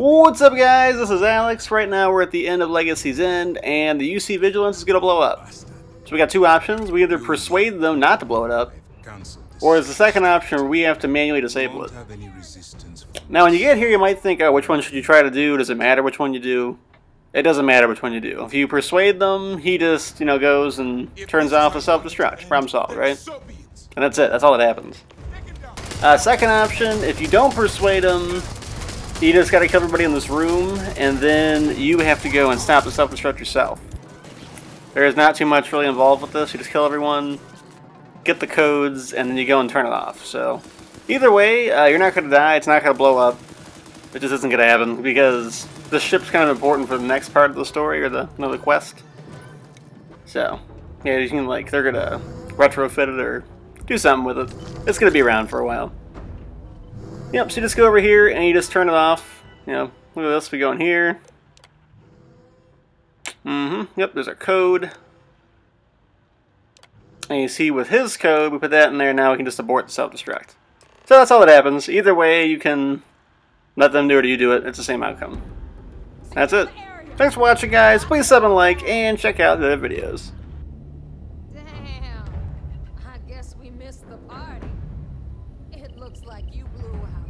What's up guys, this is Alex. Right now we're at the end of Legacy's End and the UC Vigilance is going to blow up. So we got two options. We either persuade them not to blow it up, or as the second option, we have to manually disable it. Now when you get here you might think, oh, which one should you try to do? Does it matter which one you do? It doesn't matter which one you do. If you persuade them, he just, you know, goes and turns off the self-destruct. Problem solved, right? And that's it. That's all that happens. Uh, second option, if you don't persuade him, you just gotta kill everybody in this room, and then you have to go and stop the self-destruct yourself. There is not too much really involved with this. You just kill everyone, get the codes, and then you go and turn it off. So, either way, uh, you're not gonna die. It's not gonna blow up. It just isn't gonna happen because the ship's kind of important for the next part of the story or the another quest. So, yeah, you can like they're gonna retrofit it or do something with it. It's gonna be around for a while. Yep, so you just go over here and you just turn it off. You know, look at this, we go in here. Mm-hmm, yep, there's our code. And you see with his code, we put that in there, now we can just abort the self-destruct. So that's all that happens. Either way, you can let them do it or you do it, it's the same outcome. That's it. Thanks for watching, guys. Please sub and like, and check out the other videos. Damn. I guess we missed the party. It looks like you blew out